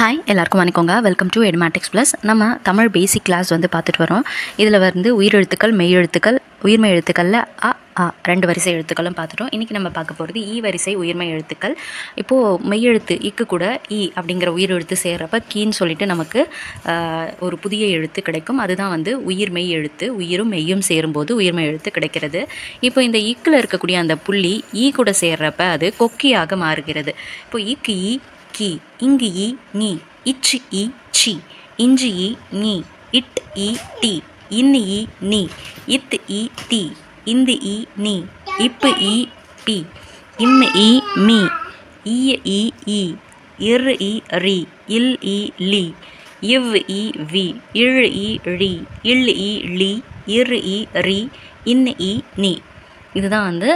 Hi எல்லாருக்கும் வணக்கங்க. Welcome to Edmatics plus நம்ம தமிழ் பேசிக் கிளாஸ் வந்து பார்த்துட்டு வரோம். இதில் வந்து உயிரெழுத்துக்கள் மெய் எழுத்துக்கள் உயிர்மை எழுத்துக்களில் அ ஆ ரெண்டு வரிசை எழுத்துக்களும் பார்த்துட்டோம். இன்றைக்கி நம்ம பார்க்க போகிறது ஈ வரிசை உயிர்மை எழுத்துக்கள். இப்போது மெய்யெழுத்து இக்கு கூட ஈ அப்படிங்கிற உயிர் எழுத்து சேர்கிறப்ப கீன்னு சொல்லிட்டு நமக்கு ஒரு புதிய எழுத்து கிடைக்கும். அதுதான் வந்து உயிர் மெய் எழுத்து. உயிரும் மெய்யும் சேரும்போது உயிர்மெய் எழுத்து கிடைக்கிறது. இப்போ இந்த இக்கில் இருக்கக்கூடிய அந்த புள்ளி ஈ கூட சேர்றப்ப அது கொக்கியாக மாறுகிறது. இப்போ இக்கு ஈ கி இங்கு இ நீ இச்சு இ சி இஞ்சு இ நீ இட் இ டி இன்னு இ நீ இத் இ தி இந்து இ நீ இப்பு இ பி இம்மு இ மீ இய இ இ இர் இ ரி இல் இ லி இவ் இ வி இழ் இ ழி இல் இ லி இர் இ ரி இன்னு இ நீ. இதுதான் வந்து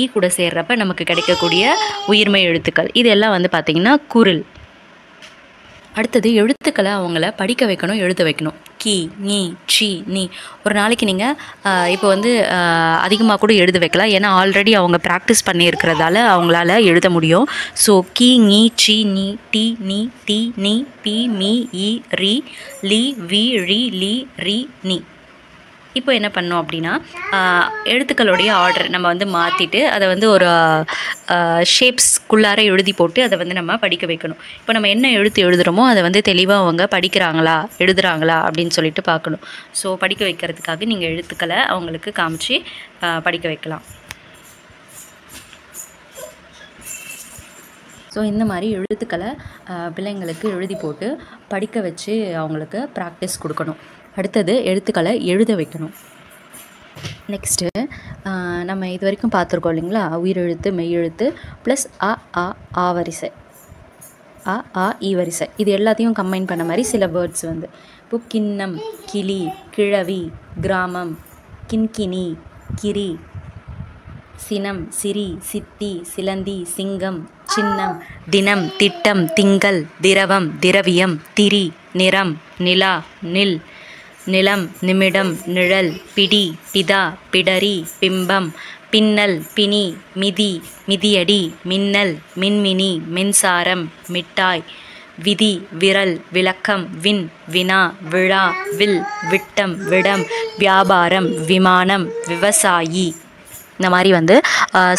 ஈ கூட சேர்றப்ப நமக்கு கிடைக்கக்கூடிய உயிர்மை எழுத்துக்கள். இதெல்லாம் வந்து பார்த்திங்கன்னா குரில். அடுத்தது எழுத்துக்களை அவங்கள படிக்க வைக்கணும் எழுத வைக்கணும். கி நீ சி நீ ஒரு நாளைக்கு நீங்கள் இப்போ வந்து அதிகமாக கூட எழுத வைக்கலாம். ஏன்னா ஆல்ரெடி அவங்க ப்ராக்டிஸ் பண்ணியிருக்கிறதால அவங்களால எழுத முடியும். ஸோ கி நீ சி நீ டி நீ டி நீ பி மீ இ ரி லி வி ரி லி ரி நீ இப்போ என்ன பண்ணோம் அப்படின்னா எழுத்துக்களுடைய ஆர்டர் நம்ம வந்து மாற்றிட்டு அதை வந்து ஒரு ஷேப்ஸ்க்குள்ளார எழுதி போட்டு அதை வந்து நம்ம படிக்க வைக்கணும். இப்போ நம்ம என்ன எழுத்து எழுதுகிறோமோ அதை வந்து தெளிவாக அவங்க படிக்கிறாங்களா எழுதுகிறாங்களா அப்படின்னு சொல்லிட்டு பார்க்கணும். ஸோ படிக்க வைக்கிறதுக்காக நீங்கள் எழுத்துக்களை அவங்களுக்கு காமிச்சு படிக்க வைக்கலாம். ஸோ இந்த மாதிரி எழுத்துக்களை பிள்ளைங்களுக்கு எழுதி போட்டு படிக்க வச்சு அவங்களுக்கு ப்ராக்டிஸ் கொடுக்கணும். அடுத்தது எழுத்துக்களை எழுத வைக்கணும். நெக்ஸ்ட்டு நம்ம இது வரைக்கும் பார்த்துருக்கோம் இல்லைங்களா? உயிரெழுத்து மெய்யெழுத்து ப்ளஸ் அ ஆ ஆ வரிசை. அ ஆ இ வரிசை. இது எல்லாத்தையும் கம்பைன் பண்ண மாதிரி சில வேர்ட்ஸ் வந்து. இப்போ கிண்ணம் கிளி கிழவி கிராமம் கின்கினி கிரி சினம் சிரி சித்தி சிலந்தி சிங்கம் சின்னம் தினம் திட்டம் திங்கள் திரவம் திரவியம் திரி நிறம் நிலா நில் நிலம் நிமிடம் நிழல் பிடி பிதா பிடரி பிம்பம் பின்னல் பிணி மிதி மிதியடி மின்னல் மின்மினி மின்சாரம் மிட்டாய் விதி விரல் விளக்கம் வின் வினா விழா வில் விட்டம் விடம் வியாபாரம் விமானம் விவசாயி இந்த மாதிரி வந்து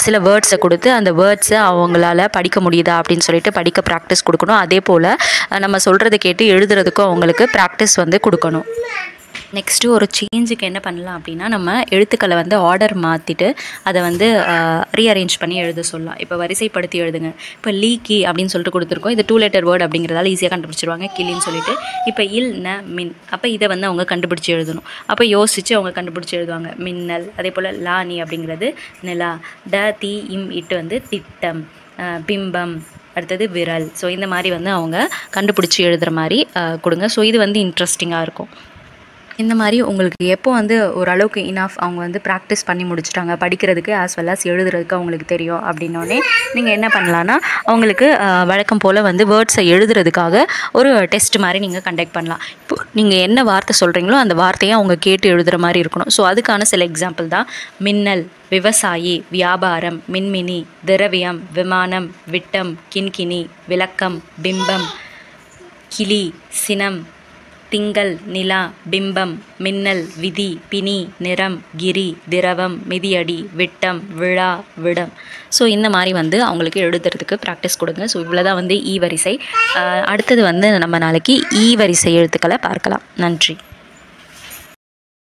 சில வேர்ட்ஸை கொடுத்து அந்த வேர்ட்ஸை அவங்களால படிக்க முடியுதா அப்படின்னு சொல்லிட்டு படிக்க ப்ராக்டிஸ் கொடுக்கணும். அதே போல் நம்ம சொல்கிறத கேட்டு எழுதுறதுக்கும் அவங்களுக்கு ப்ராக்டிஸ் வந்து கொடுக்கணும். நெக்ஸ்ட்டு ஒரு சேஞ்சுக்கு என்ன பண்ணலாம் அப்படின்னா நம்ம எழுத்துக்களை வந்து ஆர்டர் மாற்றிட்டு அதை வந்து ரீஅரேஞ்ச் பண்ணி எழுத சொல்லலாம். இப்போ வரிசைப்படுத்தி எழுதுங்க. இப்போ லீக்கி அப்படின்னு சொல்லிட்டு கொடுத்துருக்கோம். இது டூ லெட்டர் வேர்ட் அப்படிங்கிறதால ஈஸியாக கண்டுபிடிச்சிருவாங்க. கிளின்னு சொல்லிட்டு. இப்போ இல் ந மின் அப்போ இதை வந்து அவங்க கண்டுபிடிச்சி எழுதணும். அப்போ யோசித்து அவங்க கண்டுபிடிச்சி எழுதுவாங்க. மின்னல் அதே போல் லானி அப்படிங்கிறது நிலா ட தி இம் இட்டு வந்து திட்டம். பிம்பம் அடுத்தது விரல். ஸோ இந்த மாதிரி வந்து அவங்க கண்டுபிடிச்சி எழுதுகிற மாதிரி கொடுங்க. ஸோ இது வந்து இன்ட்ரெஸ்டிங்காக இருக்கும். இந்த மாதிரி உங்களுக்கு எப்போ வந்து ஓரளவுக்கு இனாஃப் அவங்க வந்து ப்ராக்டிஸ் பண்ணி முடிச்சிட்டாங்க? படிக்கிறதுக்கு ஆஸ் வெல் ஆஸ் எழுதுறதுக்கு அவங்களுக்கு தெரியும் அப்படின்னோடனே நீங்கள் என்ன பண்ணலான்னா அவங்களுக்கு வழக்கம் போல் வந்து வேர்ட்ஸை எழுதுறதுக்காக ஒரு டெஸ்ட் மாதிரி நீங்கள் கண்டக்ட் பண்ணலாம். இப்போ நீங்கள் என்ன வார்த்தை சொல்கிறீங்களோ அந்த வார்த்தையை அவங்க கேட்டு எழுதுகிற மாதிரி இருக்கணும். ஸோ அதுக்கான சில எக்ஸாம்பிள் தான் மின்னல் விவசாயி வியாபாரம் மின்மினி திரவியம் விமானம் விட்டம் கின்கினி விளக்கம் பிம்பம் கிளி சினம் திங்கள் நிலா பிம்பம் மின்னல் விதி பிணி நிறம் கிரி திரவம் மிதியடி விட்டம் விழா விடம். ஸோ இந்த மாதிரி வந்து அவங்களுக்கு எழுதுறதுக்கு ப்ராக்டிஸ் கொடுங்க. ஸோ இவ்வளோ தான் வந்து ஈ வரிசை அடுத்தது வந்து நம்ம நாளைக்கு ஈ வரிசை எழுத்துக்களை பார்க்கலாம். நன்றி.